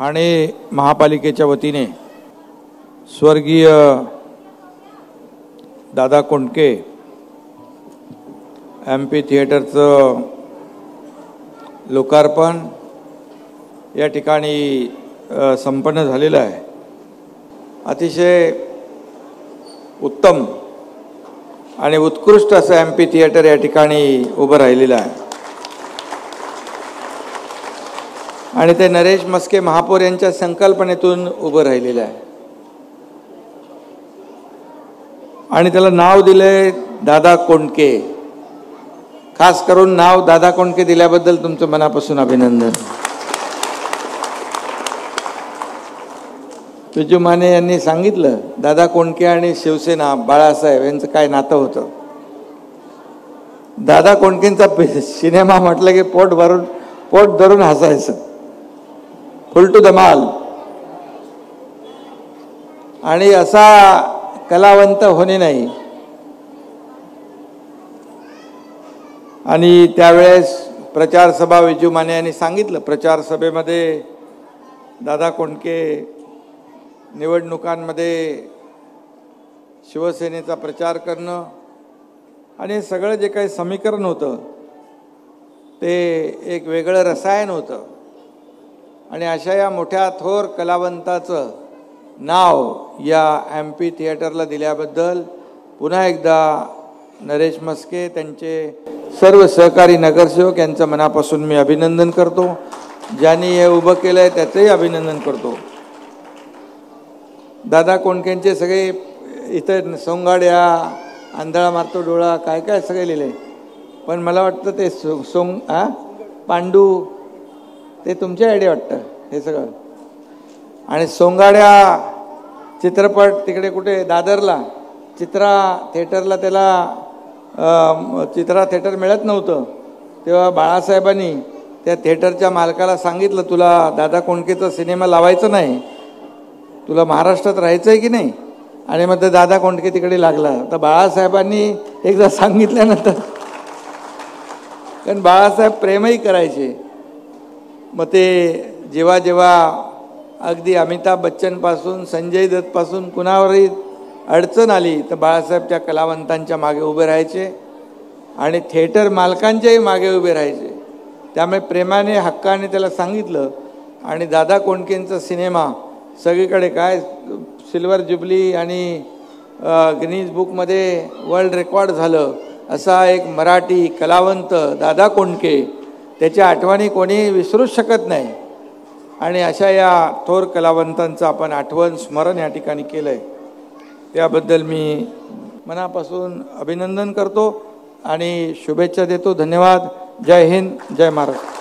ठाणे महापालिकेच्या वतीने स्वर्गीय दादा कोंडके एम पी थिएटरचं लोकार्पण या ठिकाणी संपन्न झालेलं आहे. अतिशय उत्तम आणि उत्कृष्ट असं एम पी थिएटर या ठिकाणी उभं राहिलेलं आहे. आणि ते नरेश मस्के महापौर यांच्या संकल्पनेतून उभं राहिलेलं आहे. आणि त्याला नाव दिलंय दादा कोंडके. खास करून नाव दादा कोंडके दिल्याबद्दल तुमचं मनापासून अभिनंदन. विजू माने यांनी सांगितलं दादा कोंडके आणि शिवसेना बाळासाहेब यांचं काय नातं होतं? दादा कोंडकेंचा सिनेमा म्हटलं की पोट भरून पोट धरून हसायचं. फुल टू धमाल. आणि असा कलावंत होणे नाही. आणि त्यावेळेस प्रचार सभा विजू माने यांनी सांगितलं प्रचारसभेमध्ये दादा कोंडके निवडणुकांमध्ये शिवसेनेचा प्रचार करणं आणि हे सगळं जे काही समीकरण होतं ते एक वेगळं रसायन होतं. आणि अशा या मोठ्या थोर कलावंताचं नाव या एम पी थिएटरला दिल्याबद्दल पुन्हा एकदा नरेश मस्के त्यांचे सर्व सहकारी नगरसेवक यांचं मनापासून मी अभिनंदन करतो. ज्यांनी हे उभं केलं आहे त्याचंही अभिनंदन करतो. दादा कोंडकेंचे सगळे इथं सोंगाड्या आंधळा मारतो डोळा काय काय सगळे लिहिले. पण मला वाटतं ते सो सोंग आ? पांडू ते तुमच्या आयडिया वाटतं हे सगळं. आणि सोंगाड्या चित्रपट तिकडे कुठे दादरला चित्रा थिएटरला त्याला चित्रा थिएटर मिळत नव्हतं. तेव्हा बाळासाहेबांनी त्या थिएटरच्या मालकाला सांगितलं तुला दादा कोंडकेचा सिनेमा लावायचा नाही. तुला महाराष्ट्रात राहायचं आहे की नाही? आणि मग ते दादा कोंडके तिकडे लागला. तर बाळासाहेबांनी एकदा सांगितल्यानंतर कारण बाळासाहेब प्रेमही करायचे. मग ते जेव्हा जेव्हा अगदी अमिताभ बच्चनपासून संजय दत्तपासून कुणावरही अडचण आली तर बाळासाहेब त्या कलावंतांच्या मागे उभे राहायचे आणि थिएटर मालकांच्याही मागे उभे राहायचे. त्यामुळे प्रेमाने हक्काने त्याला सांगितलं. आणि दादा कोंडकेंचा सिनेमा सगळीकडे काय सिल्वर जुबली आणि गिनीज बुकमध्ये वर्ल्ड रेकॉर्ड झालं असा एक मराठी कलावंत दादा कोंडके त्याच्या आठवणी कोणी विसरूच शकत नाही. आणि अशा या थोर कलावंतांचं आपण आठवण स्मरण या ठिकाणी केलं आहे त्याबद्दल मी मनापासून अभिनंदन करतो आणि शुभेच्छा देतो. धन्यवाद. जय हिंद. जय महाराष्ट्र.